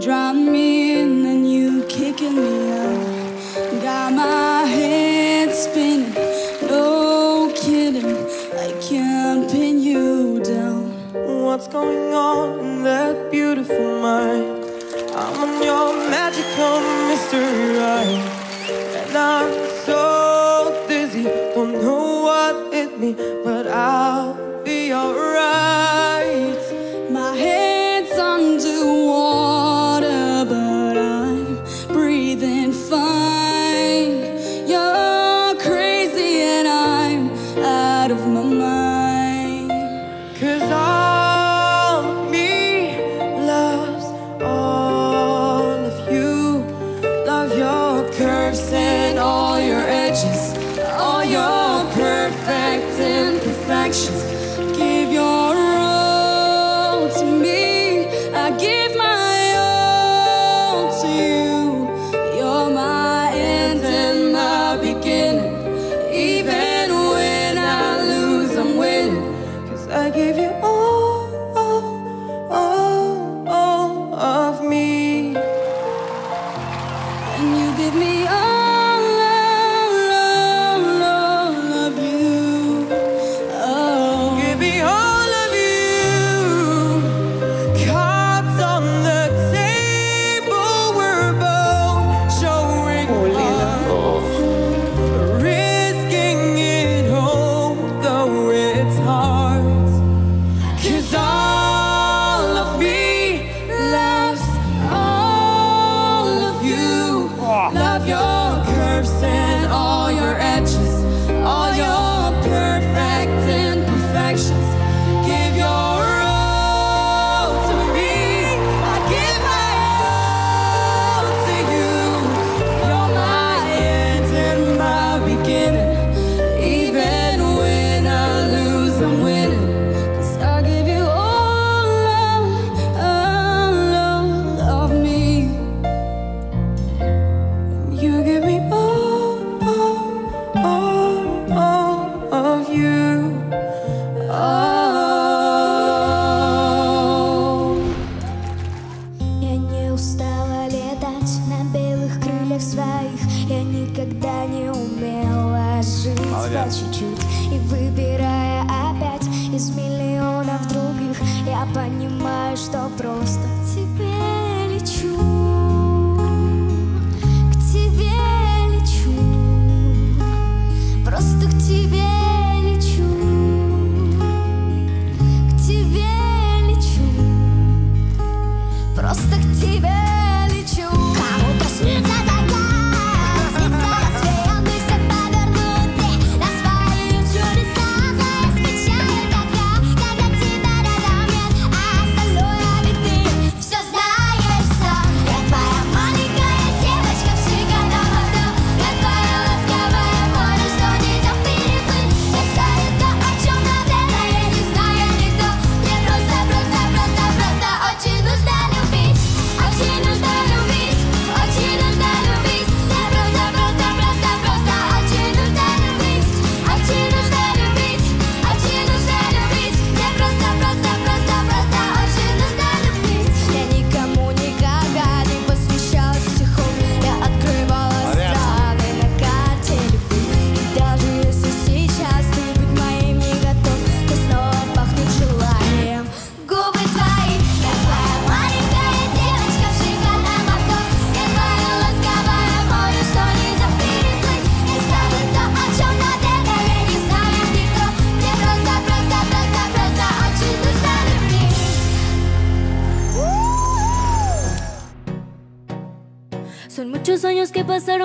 Drop me in, and you kicking me out. Got my head spinning, no kidding. I can't pin you down. What's going on in that beautiful mind? I'm on your magical mystery ride, and I'm.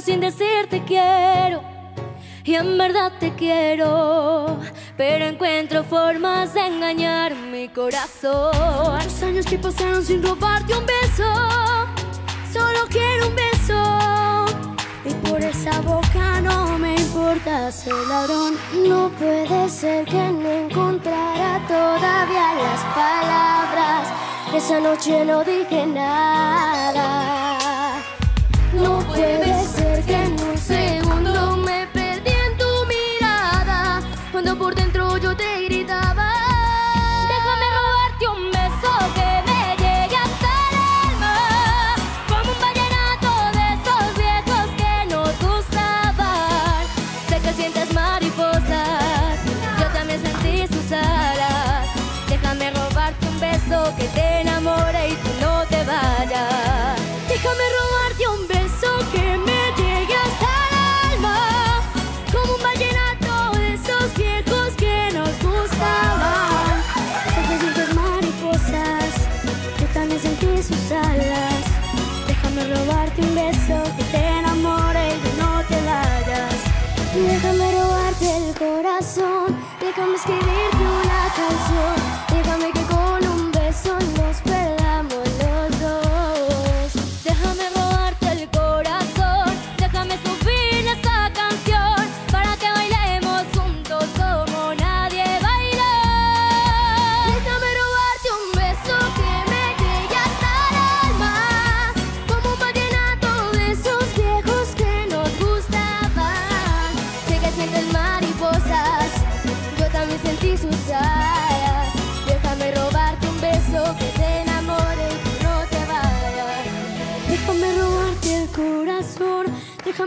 sin decirte quiero. Y en verdad te quiero, pero encuentro formas de engañar mi corazón. Los años que pasaron sin robarte un beso, solo quiero un beso. Y por esa boca no me importa ser ladrón. No puede ser que no encontrara todavía las palabras. Esa noche no dije nada. No puede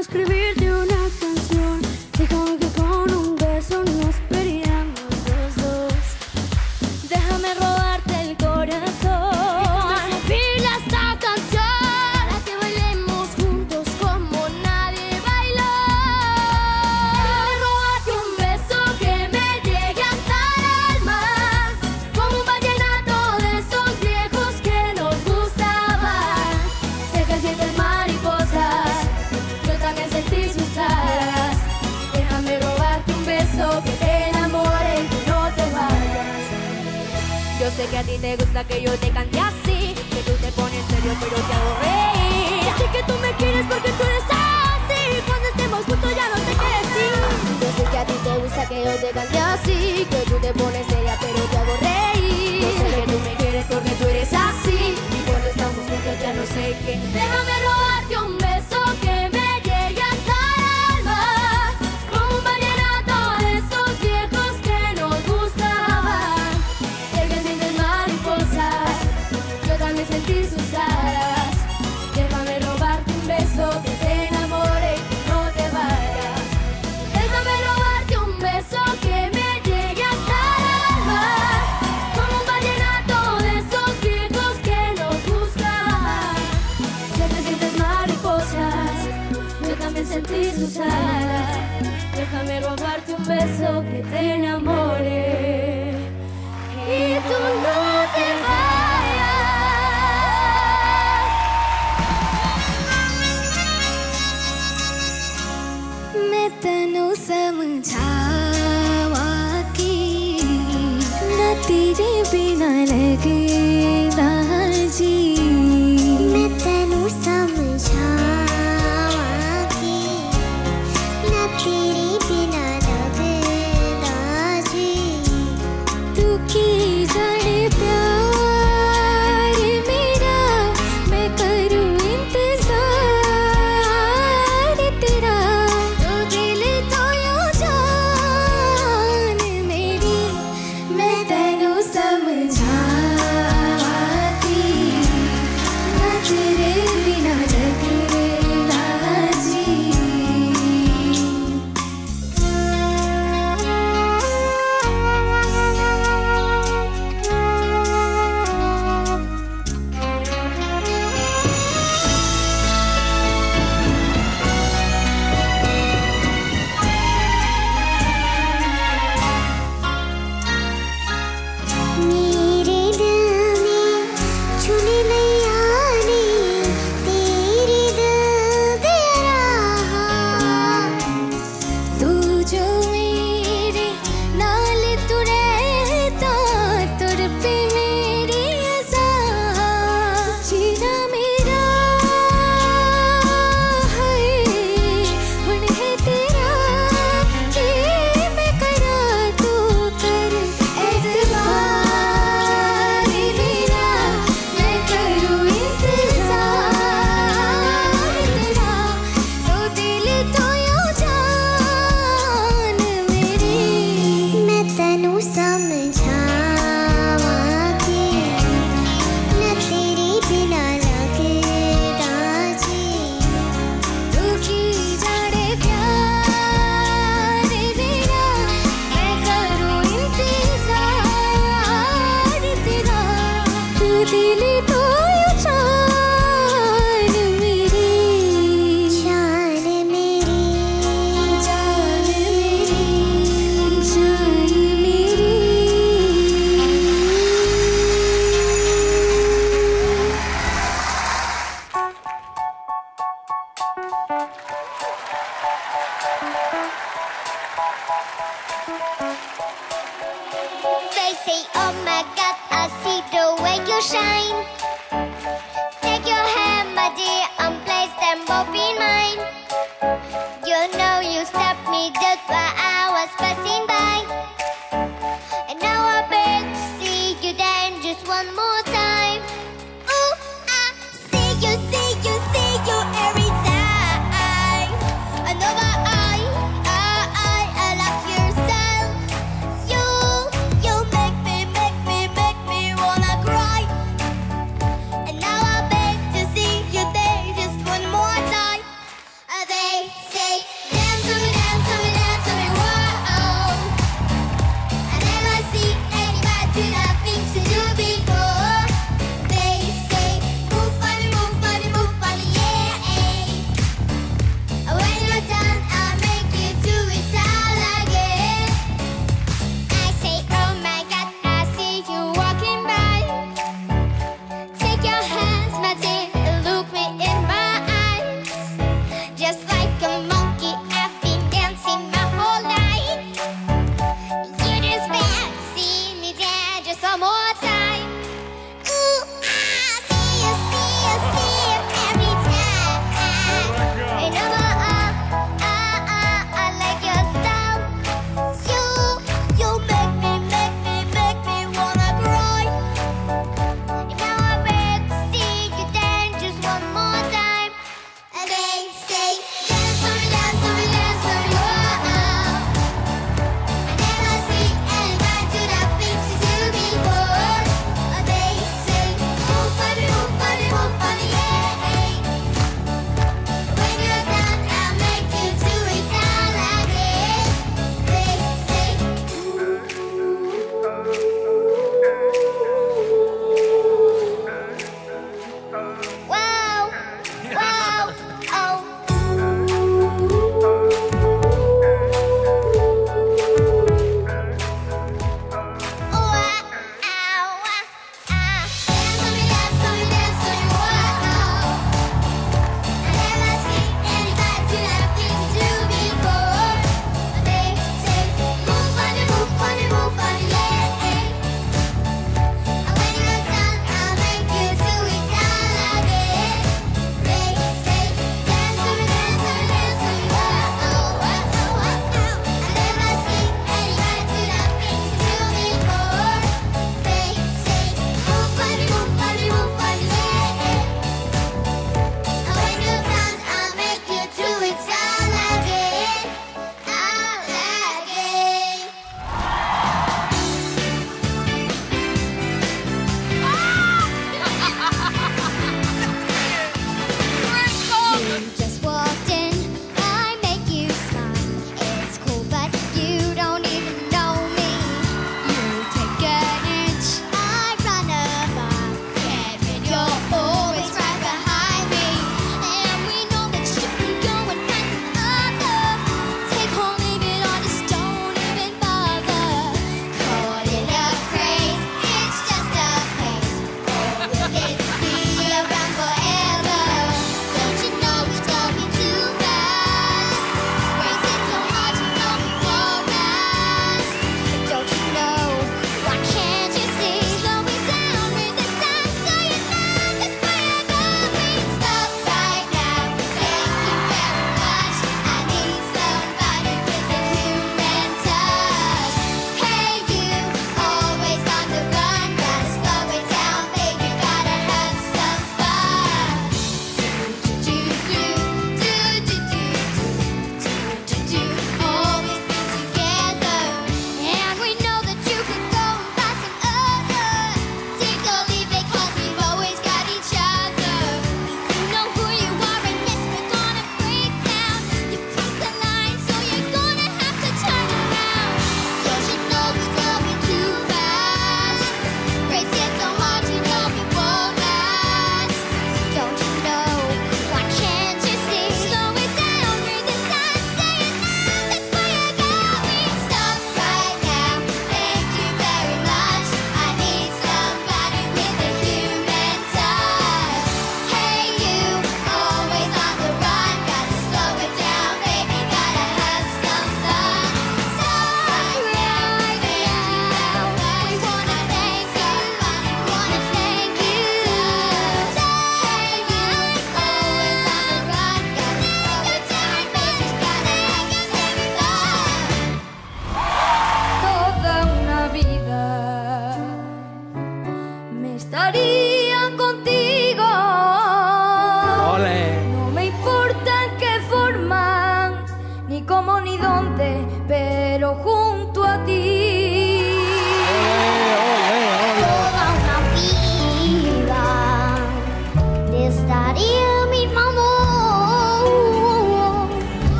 escribirte una sé que a ti te gusta que yo te cante así, que tú te pones serio pero te hago reír. Sé que tú me quieres porque tú eres así, cuando estemos juntos ya no sé qué decir. Yo sé que a ti te gusta que yo te cante así, que tú te pones seria pero te hago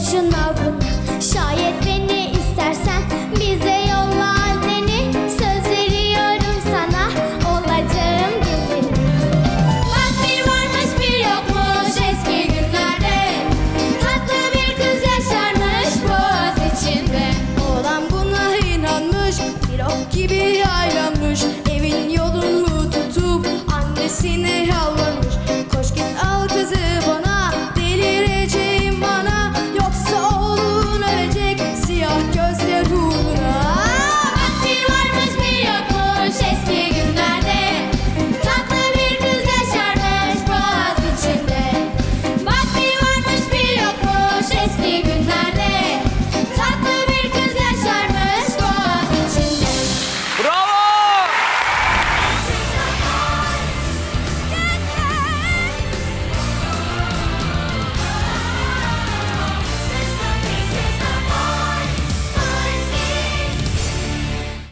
我知道。